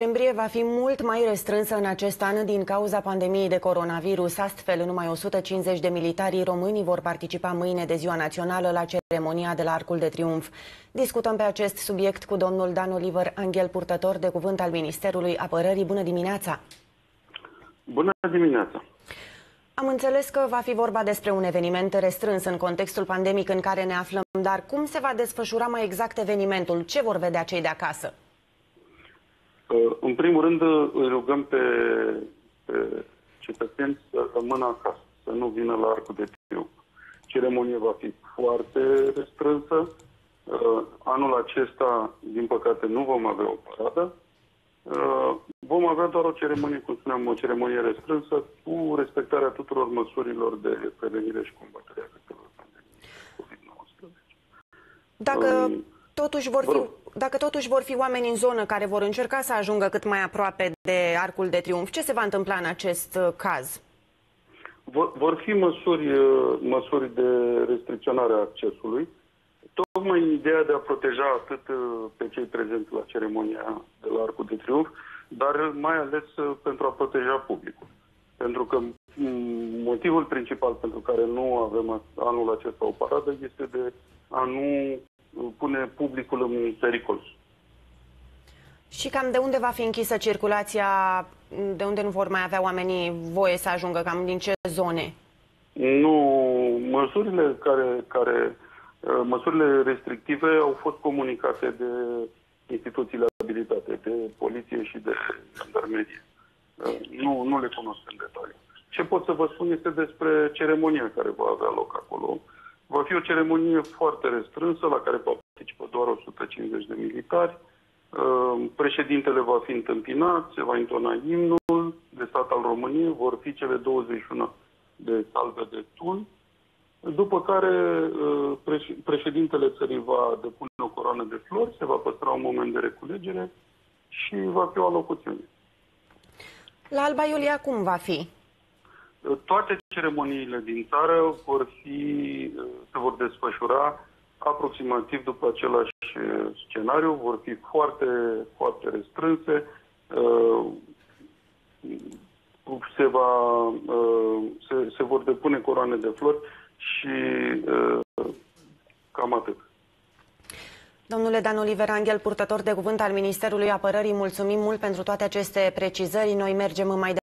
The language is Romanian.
decembrie va fi mult mai restrânsă în acest an din cauza pandemiei de coronavirus. Astfel, numai 150 de militari români vor participa mâine de Ziua Națională la ceremonia de la Arcul de Triunf. Discutăm pe acest subiect cu domnul Dan Oliver, Angel, purtător de cuvânt al Ministerului Apărării. Bună dimineața! Bună dimineața! Am înțeles că va fi vorba despre un eveniment restrâns în contextul pandemic în care ne aflăm, dar cum se va desfășura mai exact evenimentul? Ce vor vedea cei de acasă? Uh, în primul rând, îi rugăm pe, pe cetățeni să rămână acasă, să nu vină la Arcul de Triunf. Ceremonia va fi foarte restrânsă. Uh, anul acesta, din păcate, nu vom avea o paradă. Uh, vom avea doar o ceremonie, cum spuneam, o ceremonie restrânsă cu respectarea tuturor măsurilor de prevenire și combatere a pandemiei COVID-19. Dacă um, totuși vor fi dacă totuși vor fi oameni în zonă care vor încerca să ajungă cât mai aproape de Arcul de Triunf, ce se va întâmpla în acest uh, caz? Vor, vor fi măsuri, uh, măsuri de restricționare a accesului, tocmai ideea de a proteja atât uh, pe cei prezenți la ceremonia de la Arcul de Triunf, dar mai ales pentru a proteja publicul. Pentru că mm, motivul principal pentru care nu avem anul acesta o paradă este de a nu pune publicul în pericol. Și cam de unde va fi închisă circulația, de unde nu vor mai avea oamenii voie să ajungă, cam din ce zone? Nu, măsurile care, care uh, măsurile restrictive au fost comunicate de instituțiile abilitate, de poliție și de jandarmerie. Uh, nu, nu le cunosc în detaliu. Ce pot să vă spun este despre ceremonia care va avea loc acolo. Va fi o ceremonie foarte restrânsă la care participă doar 150 de militari. Uh, președintele va fi întâmpinat, se va intona imnul de stat al României, vor fi cele 21 de salve de tun, după care uh, președintele țării va depune o coroană de flori, se va păstra un moment de reculegere și va fi o alocuțiune. La Alba Iulia cum va fi? Toate ceremoniile din țară vor fi, se vor desfășura aproximativ după același scenariu, vor fi foarte, foarte restrânse. Se, va, se, se vor depune coroane de flori și cam atât. Domnule Dan Oliver Angel, purtător de cuvânt al Ministerului Apărării, mulțumim mult pentru toate aceste precizări. Noi mergem mai departe.